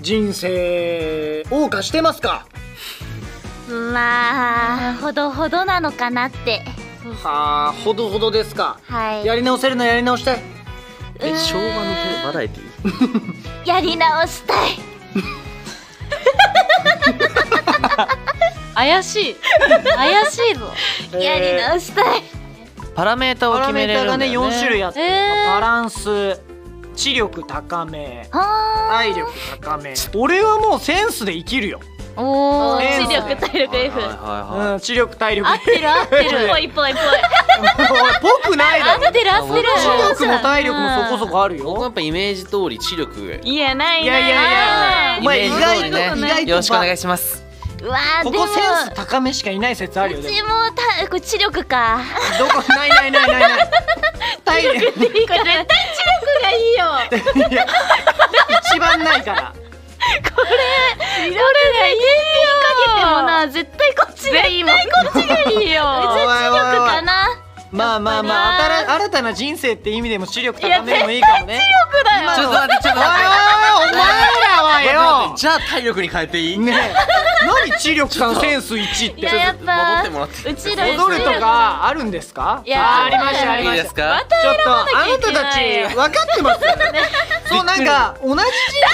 人生謳歌してますか？まあほどほどなのかなって。はあほどほどですか？はい。やり直せるのやり直したいえ昭和のテバラエティやり直したい。怪しい。怪しいぞ。やり直したい。パラメータを決めれメータがね。るんだよね4種類あって、えバランス知力高めは体力高め。俺はもうセンスで生きるよ、ー。おー。センス知力体力 F 知力体力。合ってる合ってる。ぽいぽいぽいぽくないだろ。合ってる合ってる。知力も体力もそこそこあるよ。僕はやっぱイメージ通り知力。いやないないい。やいやいや。お前イメージ通りね。意外とよろしくお願いしますうわーでもここセンス高めしかいない説あるよねうちもたこれ知力か。どこ？ないないないないない。体力これ絶対知力がいいよ。一番ないから。これいろいろ家にかけてもな絶対こっちがいいもん絶対こっちがいいよ。うち知力かな。まあまあまあ新新たな人生って意味でも視力高めでもいいかもね。力だよ。ちょっと待ってちょっと お前らはよ。じゃあ体力に変えていい？ねえ。何知力さんセンス1って。いややっ戻ぱってもらって。うちら踊るとかあるんですか？いやあありましたありいましたいですか？ちょっとあなたたち分かってます そうなんか同じ人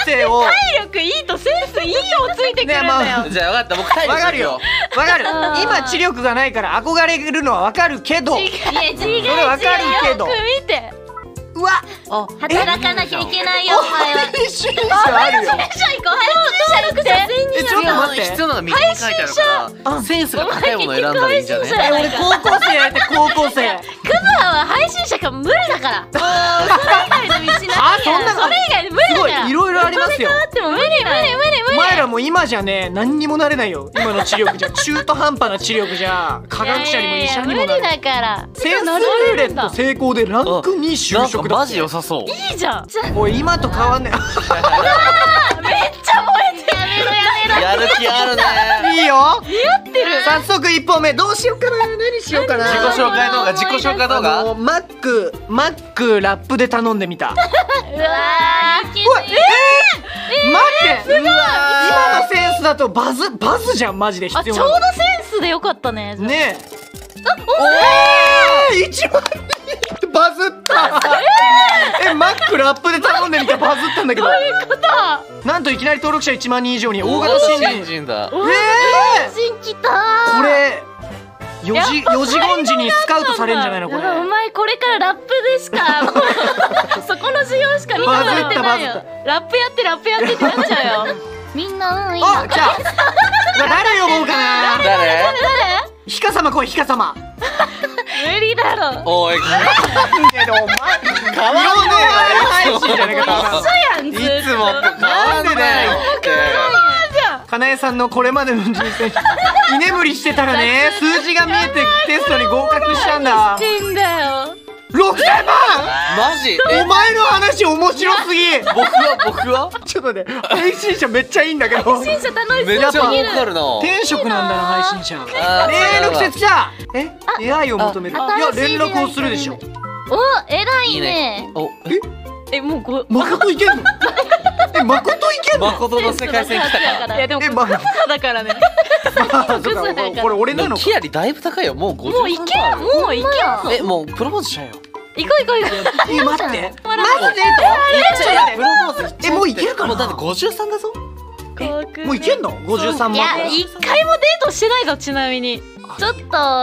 生を。体力いいとセンスいいよついてくるんだよ、ねまあじゃあ分かった。僕体力わかるよ。わかる。今知力がないから憧れるのはわかるけど。いや違う違うそれわかるけど。よく見てうわあ働かなきゃいけないよお前は。配信者あるよ。配信者行こう配信者行ってえちょっと待って必要なの右に書いてあるからセンスが高いものを選んだらいいんじゃね？え俺高校生やって高校生。クズハは配信者が無理だから。それ以外の道なそんなのそれ以外で無理すごだよいいろいろありますよ。だってもう無理無理無理。無お理前らも今じゃね何にもなれないよ。今の知力じゃ。中途半端な知力じゃ。科学者にも医者にもなるい。やい無理だから。センスルーレット成功でランク2就なんか職だマジ良さそう。いいじゃん。おい今と変わんねやる気あるね。いいよ。似合ってる。早速一本目どうしようかな何しようかな自己紹介動画自己紹介動あ画のマックマックラップで頼んでみた。うわーいいえー、待って。今のセンスだとバズバズじゃんマジで必あちょうどセンスでよかったねじゃあ。ねえ。おー一番バズった。えマックラップで頼んでみたバズったんだけど。なんといきなり登録者1万人以上に大型新人。だえ新来た。ー、これ四時四時5時にスカウトされるんじゃないの？これ。お前これからラップでしか そこの需要しか見てもらってないよ。バズっラップやってラップやってってなっちゃうよ。みんなうんいいなあじゃあ。誰呼ぼうかな。誰？ヒカ様来いヒカ様。無理だろ。おいけどお前。変わんねえ配信じゃねえかやんずいつもと変わんねえよって。かなえさんのこれまでの人生居眠りしてたらね数字が見えてテストに合格したんだ。してんだよ6000万マジ？お前の話面白すぎ！僕は僕は？ちょっとね配信者めっちゃいいんだけど。新車楽しめっちゃ儲かるな。天職なんだな配信者。あーメール来て来たえ AI を求めるいや連絡をするでしょ。お偉いいいね。ねお。え？もうご誠いけんの？え誠いけんの？誠の世界線来たかいやでもえまあだからね。あそうかこれこれ俺なのか。キラリだいぶ高いよもう53もういけあるもういけえもうプロポーズしちゃえよ行こう行こう行こうえ待ってマジでプロポーズいっちゃえもういけるかなもうだって53だぞもういけんの53いや万一回もデートしてないぞちなみにちょっ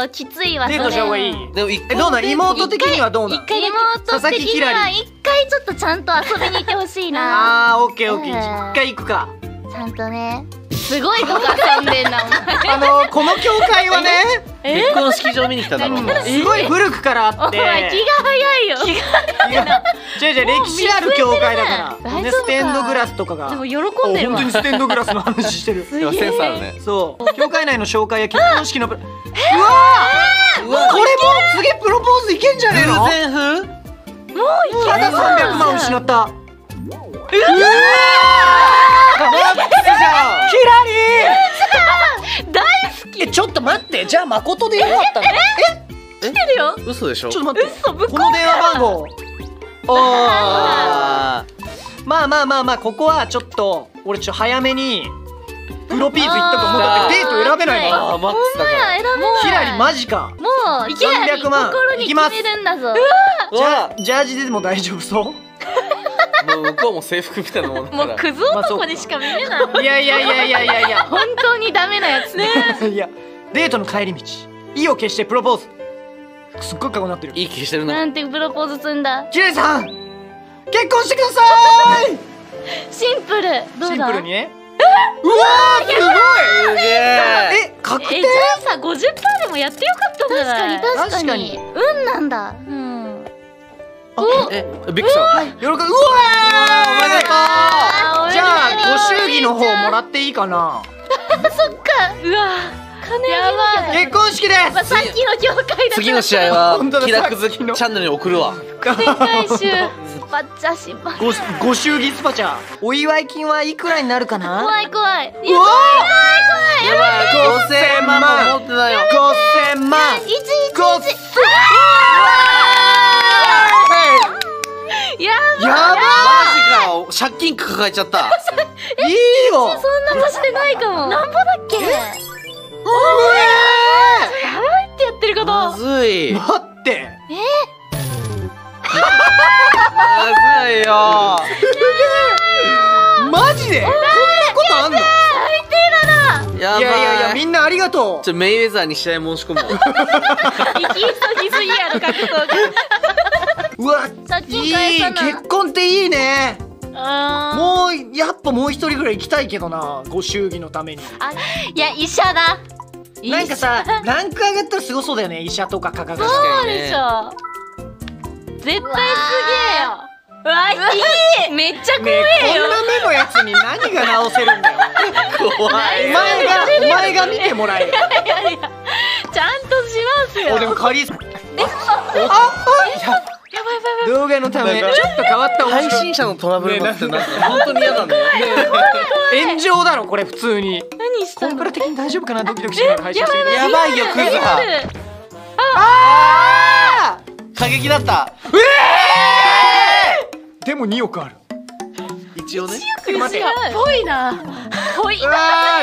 ときついわデートした方がいい？でも一えどうなん妹的にはどうなん妹的には一回ちょっとちゃんと遊びに行ってほしいな。あーオッケーオッケー。うん一回行くか。ちゃんとねすごいとこ遊んでんなお前。あのこの教会はね結婚式場見に来ただろう。んすごい古くからあおって。前気が早いよ。いや違う違う歴史ある教会だから。ねステンドグラスとかが。でも喜おんでるわ。本当にステンドグラスの話してる。センスあるね。そう。教会内の紹介や結婚式のプうわうわー！これもう次プロポーズいけんじゃねえの？偶然？風ただ300万失った。うわーキラリー。大好きえちょっと待って。じゃあ誠でよかったの？え？来てるよ。嘘でしょ？ちょっと待って。嘘ぶっこの電話番号。ああまあまあまあまあここはちょっと俺ちょっと早めにプロポーズ行ったと思うだってデート選べないの。あーマックスだから。選べないヒラリマジか。もういきなり300万心に決めるんだぞ。じゃあジャージでも大丈夫そう？もう向こうも制服みたいなもんだから。もうクズ男にしか見えない。いやいやいやいやいや。いや本当にダメなやつ ねいやデートの帰り道意を決してプロポーズ。すっごい過去になってるいい気してるな。なんてプロポーズすんだ。キレイさん結婚してください。シンプル。どシうだ？ンプルにね。うわーすごい。すげええ確定？えじゃあさ50%でもやってよかったんじゃ確かない？に確か確かに。に運なんだ。うんえびっくりした喜ぶうわー。おめでとう。じゃあご祝儀の方もらっていいかな。うわ金やばい。結婚式です。まあ、さっきの教会だから。次の試合は本当だ。キラクズチさっきのャンネルに送るわ。回収。スパッチャシパごご祝儀スパチャ。お祝い金はいくらになるかな？怖い怖い。うわやばい。5000万も持ってないよ。5000万。一一5000ややばマジか借金抱えちゃった。いいよ。そんなのしてないかも。なんぼだっけ？うってやってること。まずい。え待って。まずいよ。マジで？こんなことあんの？やばい。いやいやいやみんなありがとちょメイウェザーに試合申し込むわ行き急ぎすぎやろ格闘技ううわいい結婚っていいね。あもうやっぱもう一人ぐらい行きたいけどなご祝儀のために。いや医者だ。なんかさランク上がったらすごそうだよね医者とか価格がそうでしょ。絶対すげえよ。うわいい。めっちゃ怖ねええよこんな目のやつに何が直せるんだよ。怖おい。前がお前が見てもらえる。ちゃんとしますよ。おでもカリスマあや動画のためちょっと変わった面配信者のトラブルってなんか本当に嫌だね。炎上だろこれ普通に。何したの？コンプラ的に大丈夫かな？ドキドキしながら配信してる。やばいよクイズリアがルあ過激だった。ーえー！でも2億ある。一応ね。ちょっと待って。ぽいな。ぽい。うわ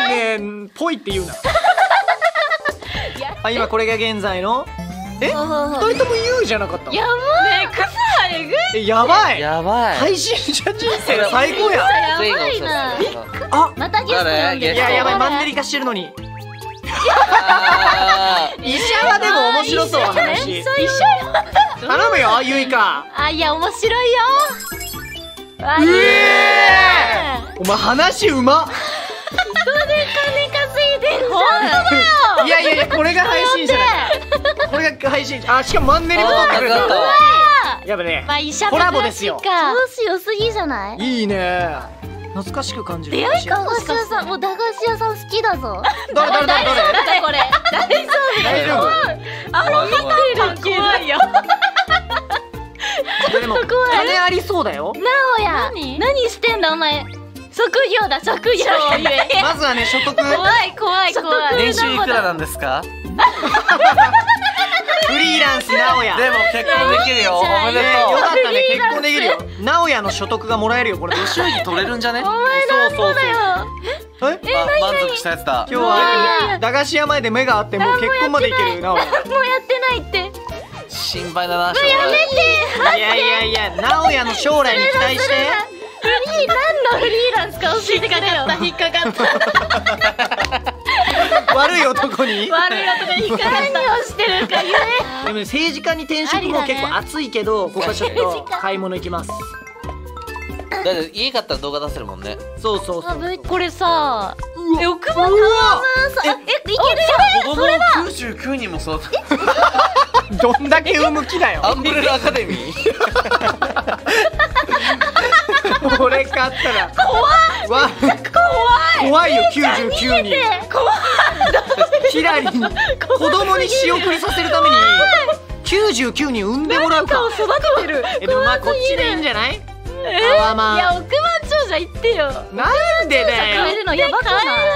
ーねえぽいって言うな。あ今これが現在の？え？二人とも言うじゃなかったやばいねクズはえぐい。えやばい。やばい。配信者人生最高ややばいなあまたゲスト呼んで。るいややばいマンネリ化してるのに。あ医者はでも面白そう話。一緒頼むよゆいか。あいや面白いよ。あうえお前話うまっ。金稼いでんじゃんいやいやいやこれが配信者。だこれが配信者。あしかもマンネリも撮ってくれたたわやっぱねまあ医者コラボですよ。調子良すぎじゃない？いいね。懐かしく感じる。出会いか駄菓子屋さんもう駄菓子屋さん好きだぞ。誰誰誰誰？だこれ。大丈夫？あれ見てる怖いよ。いやでも金ありそうだよ。なおや。何？何してんだお前。職業だ職業。まずはね所得怖い怖い怖い。年収いくらなんですか？フリーランス直哉でも結婚できるよ。おめでねよとかったね。結婚できるよ。直哉の所得がもらえるよこれう祝儀取れるんじゃね？お前なんぼだよえあ満足したやつだ。今日は駄菓子屋前で目があってもう結婚までいける直哉もうやってないって。心配だな将や来めて。いやいやいや直哉の将来に期待して。フリー何のフリーランスか教えてくれよ。引っかかった悪い男に？悪い男に何をしてるか言えでもね政治家に転職も結構熱いけどここはちょっと買い物行きます。だって家買ったら動画出せるもんね。そうそうそうこれさえ奥歯うわさえいける？よ子供99人も育てどんだけ産む気だよ。アンブレラアカデミー。これ買ったら。怖い怖い。怖いよ99人。ヒラリに子供に仕送りさせるために。99人産んでもらうか。育ててる。えでもまあこっちでいいんじゃない？えあわまいや億万長者言ってよ。なんでだよ。買えるの。やばくな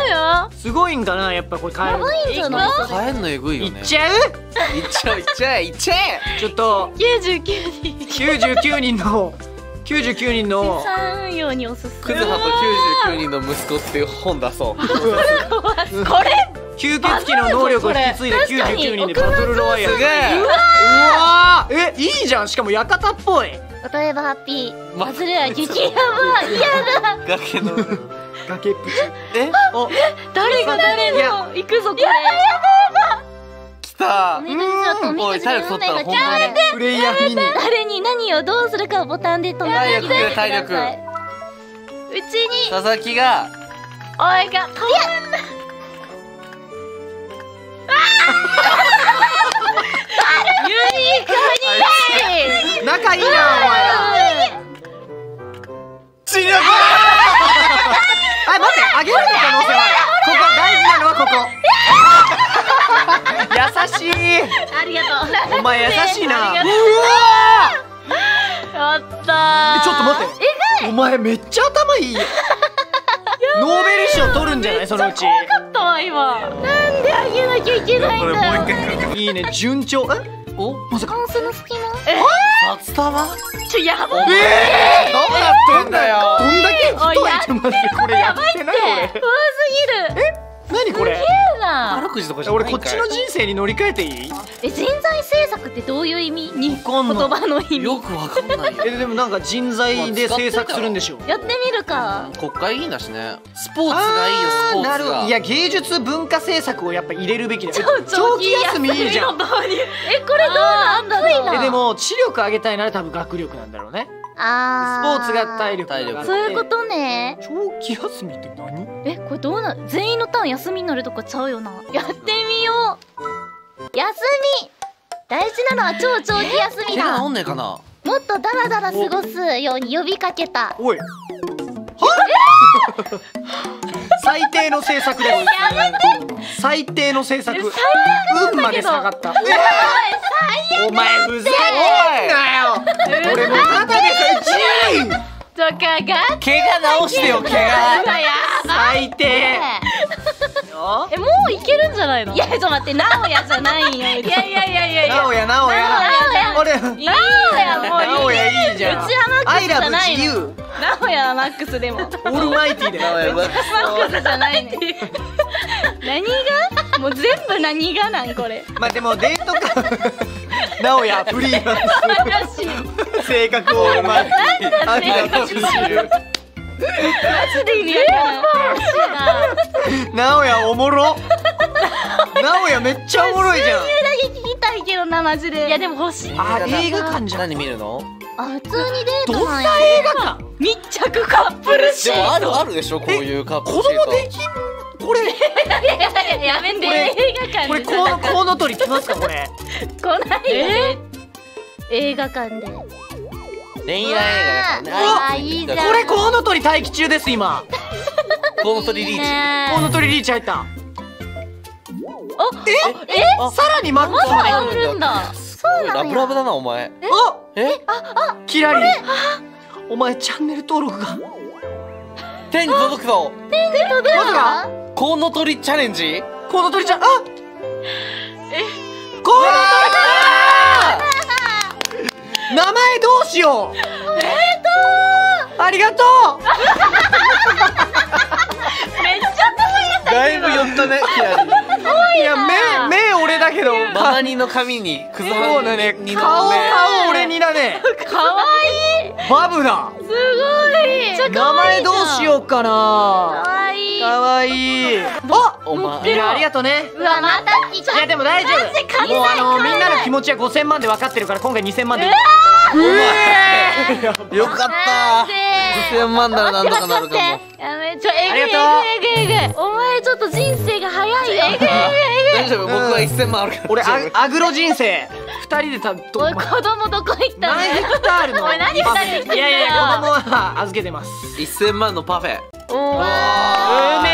い？よ。すごいんかなやっぱこれ買えるの。いいんじゃない？買えんのえぐいよね。いっちゃう？いっちゃういっちゃえいっちゃえちょっと。99人。99人の。99人の。産業におすすめ。クズハと99人の息子っていう本出そう。これ吸血鬼の能力を引き継いだ99人でバトルロワイヤルすげえうわー。えいいじゃん。しかも館っぽい。例えばハッピー。まバズレア激ヤバ嫌だ崖の。崖っぷち。え？お。誰が誰の？行くぞこれ。来たお願い。しますおみくじで運命が決まるプレイヤーミニ誰に何をどうするかをボタンで止ください。体力うちに。佐々木が。おいが仲いいなお前。ら知力あ待って。あげるの可能性はここ。大事なのはここ。優しい。ありがとう。お前優しいな。うわやったー。ちょっと待って。お前めっちゃ頭いい。よノーベル賞取るんじゃない？そのうち。ったわ今。なんであげなきゃいけないんだよ。回。いいね。順調。え？お？まさかタンスの隙間札束？ちょやばい。えどうなってんだよ？どんだけ太いってマジでこれやってない怖すぎる。俺何これ？な。宝くじとかじゃない俺こっちの人生に乗り換えていい？え人材政策ってどういう意味？に言葉の意味。よくわかんない。よえでもなんか人材で制作するんでしょ？やってみるか。国会議員だしね。スポーツがいいよスポーツなる。ほがどいや芸術文化政策をやっぱ入れるべきだよ。長長期休みいいじゃん。えこれどうなんだろう。えでも知力上げたいなら多分学力なんだろうねスポあーツが体力が上がって。そういうことね。長期休みって何？えこれどうな全員のターン休みになるとかちゃうよな。やってみよう。休み。大事なのは超長期休みだ。ねえかな？もっとダラダラ過ごすように呼びかけた。おい。は最低の政策です。最低の政策。運まで下がった。お前ふざけんなよ俺もうただでさ1位とかが。怪我治してよ怪我。や最低。えもういけるんじゃないの？いやちょっと待って直哉じゃないよ。いやいやいやいやいや。直哉直哉。俺直哉じゃんうちはマックスアイラブじゃない自由直哉はマックスでも。オールマイティーだよやばいマックスじゃないね。何が？もう全部何がなんこれ。まあでもデートか直哉フリーランス。性格オールマイティーアイラブ自由マジで意味わからん直哉おもろ直哉めっちゃおもろいじゃんだけ聞きたい。けどなマジでいやでも欲しい。あ映画館じゃん何見るのあ普通にデーどんなトなんや映画館？密着カップルシでート。もあるあるでしょこういうカップル子シート。供できん？これ。やめて。映画館これでコウノコウノトリ来ますかこれ。来ないよ。ね映画館で。恋愛映画だからね。あ愛いいじゃんこれコウノトリ待機中です今。コウノトリリーチ。ねコウノトリリーチ入った。おえ？あさらにマックまスまでだあるんだそうなラブラブだなお前。あえキラリ。お前チャンネル登録が。天に届くぞ。まさかコウノトリチャレンジ？コウノトリちゃんあ！え？コウノトリ名前どうしよう。えっとありがとう。だいぶ寄ったねキラリいや目目俺だけど。ママニの髪にクズハそうだねに顔の目顔俺にだね。かわいい。バブだ。すごい。名前どうしようかかな。わいい。かわい。いあお前。いやありがとうね。うわまた来た。いやでも大丈マジ夫神もうあの神みんなの気持ちは5000万で分かってるから今回2000万で。いいお前。よかったなんで5000万ならなんとかなるかも。やめちょえぐいえぐいえぐいえぐい。お前ちょっと人生が早いよ。えぐいえぐい。大丈夫僕は1000万あるから俺アアグロ人生。二人でたどおい子供どこ行った何ヘねクタールの。おい何二人で来てんだよいやいや子供は預けてます。夫1000万のパフェ。おうわめ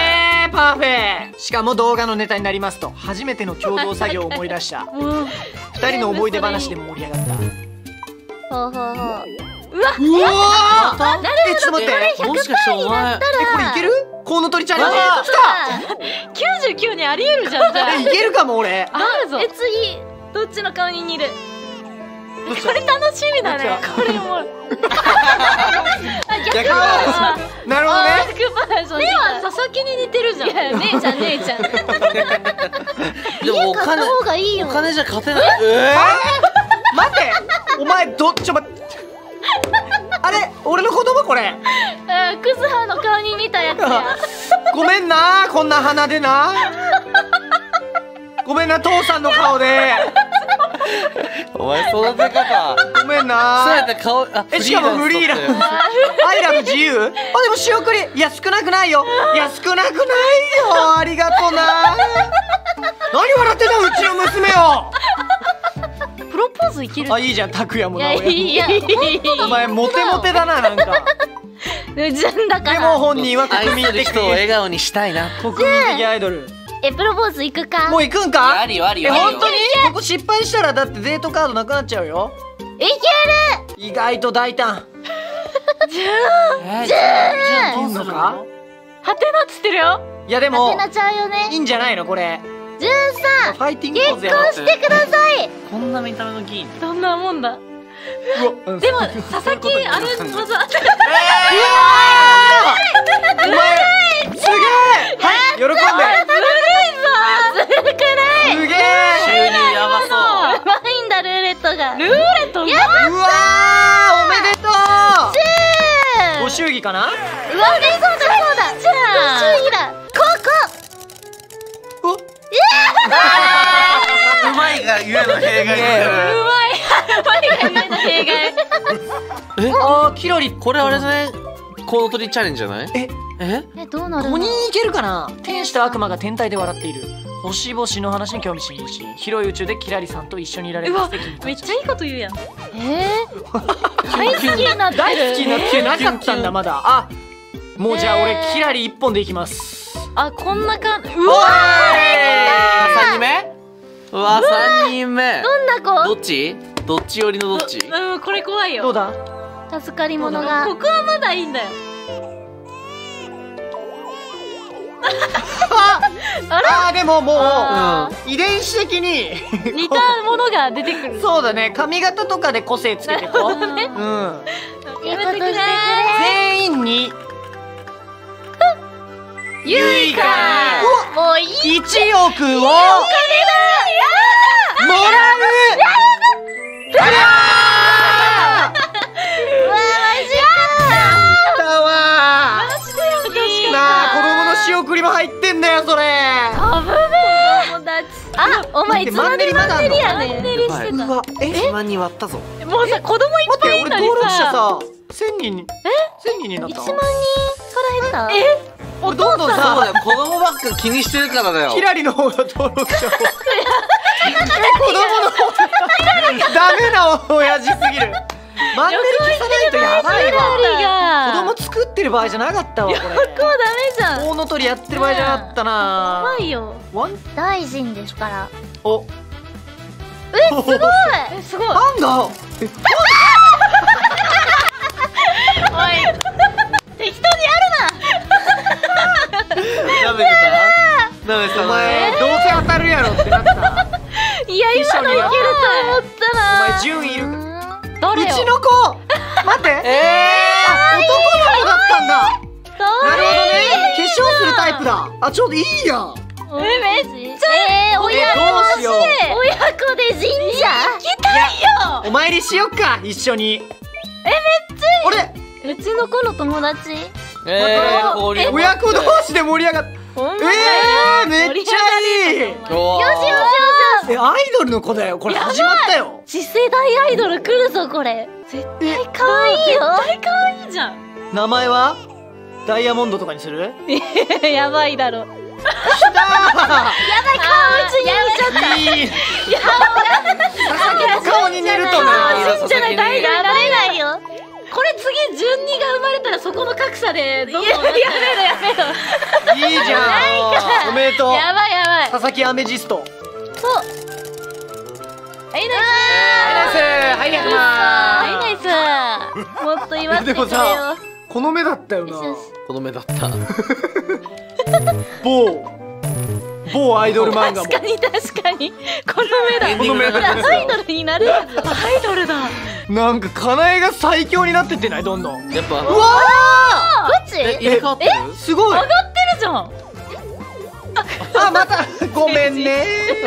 えパフェ。しかも動画のネタになりますと初めての共同作業を思い出した。も う二人の思い出話で盛り上がった。ほうほうほううわうわなるえちょっと待って。えもしかしてお前えこれいける？コウノトリチャレンジあ来99にありえるじゃんじゃた えいけるかも俺。あるぞ。え次どっちの顔に似る？これ楽しみだね。これもう。逆だなるほどね。100%目は佐々木に似てるじゃん。いや姉ちゃん姉ちゃん。でもお買った金方がいいよ。お金じゃ勝てない。え？待ってお前どちょ待ってあれ俺の言葉これ。うんクズハの顔に似たやつや。ごめんなこんな鼻でな。ごめんな父さんの顔で。ーお前育て方。ごめんそうやなって顔あえしかもフリーランス。スアイラブ自由？あでも仕送り。いや少なくないよ。いや少なくないよ。ありがとな。何笑ってんだうちの娘を。プロポーズいけるあいいじゃん拓也もいやいやお前モテモテだななんか。じゃんだかでらも本人は愛国民的人を笑顔にしたいな。国民的アイドル。え。プロポーズ行くか？もう行くんか？あるよあるえよあるよ。本当に？ここ失敗したらだってデートカードなくなっちゃうよ。いけ意外と大胆。えーじゃあじゃあいいの？かハテナっつってるよ。いやでもるはてなちゃうよいねいんじゃないのこれじゅんさんファイティングポーズやろう結婚してください。こんな見た目の議員。どんなもんだ。でも佐々木 あれまずあお前すげえはい喜んで。ずるくない。すげ収え入やばそうい。んだルーレットがルーレットうわーおめでとうご祝儀かなうわねそうだそうだじゃあ祝儀だがゆえ。の弊害ねうまい。夢の弊害え？あーキロリこれあれだねコウノトリチャレンジじゃない？え？え？えどうなる5の人いけるかな？天使と悪魔が天体で笑っている。星々の話に興味津々。し広い宇宙でキラリさんと一緒にいられるめっちゃいいこと言うやん。えー、大好きになってる大好きになってなかったんだまだ。あもうじゃあ俺えー。キラリ1本でいきます。あこんな感じううわわ三人目？うわ三人目。どんな子？どっち？どっち寄りのどっち？うんこれ怖いよ。どうだ？助かり者が。ここはまだいいんだよ。あーでももあう遺伝子的に。似たものが出てくる。そうだね。髪型とかで個性つけてこう、うん、全員に。ゆいかもういい。1億をもらう。あう。わマジらだわいいなあ子供の仕送りも入ってんだよそれ。か友達あお前いつまでマンネリやね。んマンネリして。うわえ1万人割ったぞ。もうさ子供いっ待ってぱいいるのに俺登録者ささ1000人に1000人になっ1た万人から減った？俺どんどん。そうさだよ。子供ばっか気にしてるからだよ。キラリの方が登録者を。え 子供の方がダメな親父すぎる。マンネリ消さないとやばいわ。子供作ってる場合じゃなかったわこれ。こうダメじゃんコウノトリやってる場合じゃなかったな。怖いよ。ワン。大臣ですから。お。えすごい。えすごい。なんだ？え適 なめてた？なめてた。お前どうせ当たるやろってなった？いや今のいけると思ったな。お前順位いるる誰よ？うちの子！待って。えあ男の子だったんだ。かなるほどね。化粧するタイプだ。あちょうどいいやん。えめっちゃえー、親えどうしよう。親子で神社？お参りしよっか一緒に。えめっちゃ俺うちの子の友達？ー、えー、親子同士で盛り上がっえー、めっちゃいい。よよしよしよしえアイドルの子だよこれ。始まったよ。次世代アイドル来るぞこれ。絶対可愛いよ。絶対可愛いじゃん。名前は？ダイヤモンドとかにする？やばいだろ。きた顔うちに12が生まれたらそこの格差でどんどんやめろやめろ。いいじゃん。おめでとう。やばいやばい。佐々木アメジスト。そう。アイナイスアイナイスアイナイスもっと祝ってくれよ。この目だったよな。この目だった。某。某アイドル漫画も。確かに確かに。何この目だ。エンディング流れてますよアイドルになるアイドルだ。なんかかなえが最強になってってない？どんどん。やっぱうわガチえ入れ替わってる？ーすごい。上がってるじゃん。あまた。ごめんね。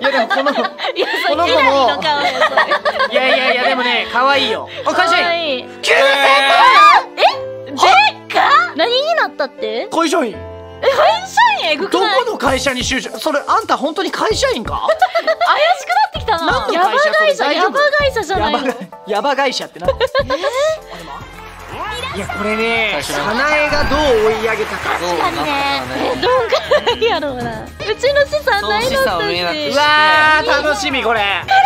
いやでもこのいやこの子も。いやいやいやでもね可愛いよ。あそれ会社員かわいい9000でっか何になったって？会社員え会社員えぐくどない？この会社に就職？それあんた本当に会社員か？怪しくなってきたな。何のヤバ会社会社それ大丈夫？ヤバ会社じゃないの。ヤバヤバ会社ってな いやこれね最初のかなえがどう追い上げたか。確かにね。どんくらいやろうな。うちの資産ないのそう。わー楽しみこれ。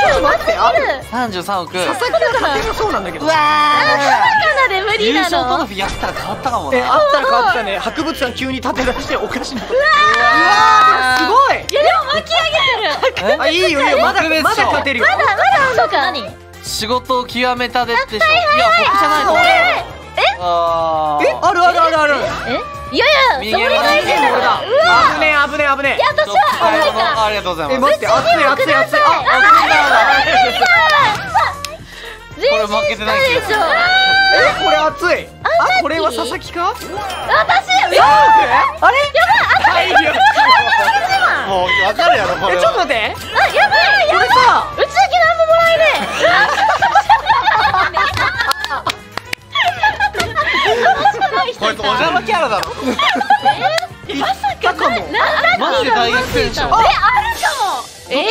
ちょっと待ってあ33億佐々木そうなんだけど。カナで無理優なの。勝トロフィーやったら変わったかもなえあったら変わってたね。博物館急に建て出しておかしなうわー。すごい。いやでも巻き上げてる。あいいよいいよ。まだまだ勝てるよ。まだまだあんのか。何？仕事を極めたでってしょ。いや僕じゃないのあー。え？あるあるあるある。え？いやいや右それが大事だろだ危ねえ危ねえ危ねえ。私ははい重いかありがとうございます。え待って熱い熱い熱い。あ全これ負けてないでしょえこれ熱いあこれは佐々木か私あれやばいもう分かるやろこえれちょっと待ってあやばいやばいこれさうちだけ何ももらえね大逆転賞えあるかも。ええ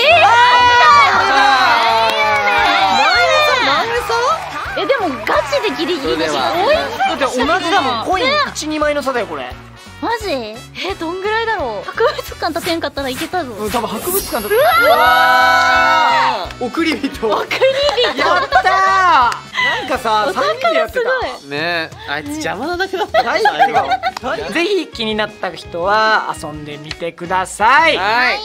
何円えでもガチでギリギリでは。多い差だって同じだもん。コイン12枚の差だよこれ。マジ？えどんぐらいだろう？博物館建てんかったらいけたぞ。うん多分博物館だうわー。送り人。送り人。やったーかさ3人でやってた。ね。えあいつ邪魔なだけだった。はいぜひ気になった人は遊んでみてください。はいい